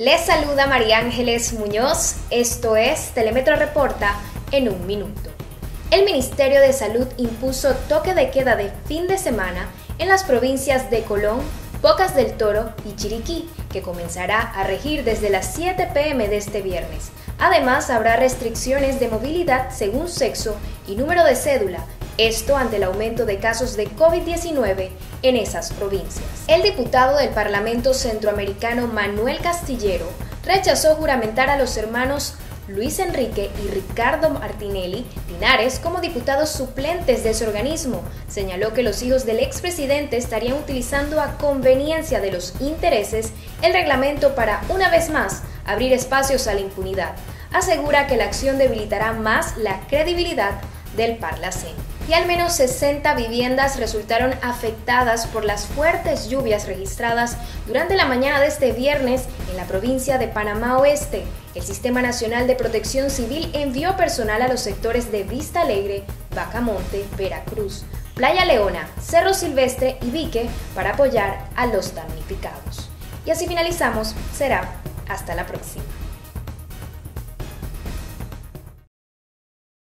Les saluda María Ángeles Muñoz, esto es Telemetro Reporta en un minuto. El Ministerio de Salud impuso toque de queda de fin de semana en las provincias de Colón, Bocas del Toro y Chiriquí, que comenzará a regir desde las 7 pm de este viernes. Además, habrá restricciones de movilidad según sexo y número de cédula, esto ante el aumento de casos de COVID-19 en esas provincias. El diputado del Parlamento Centroamericano Manuel Castillero rechazó juramentar a los hermanos Luis Enrique y Ricardo Martinelli Linares como diputados suplentes de ese organismo. Señaló que los hijos del expresidente estarían utilizando a conveniencia de los intereses el reglamento para, una vez más, abrir espacios a la impunidad. Asegura que la acción debilitará más la credibilidad del Parlacén. Y al menos 60 viviendas resultaron afectadas por las fuertes lluvias registradas durante la mañana de este viernes en la provincia de Panamá Oeste. El Sistema Nacional de Protección Civil envió personal a los sectores de Vista Alegre, Bacamonte, Veracruz, Playa Leona, Cerro Silvestre y Vique para apoyar a los damnificados. Y así finalizamos. Será hasta la próxima.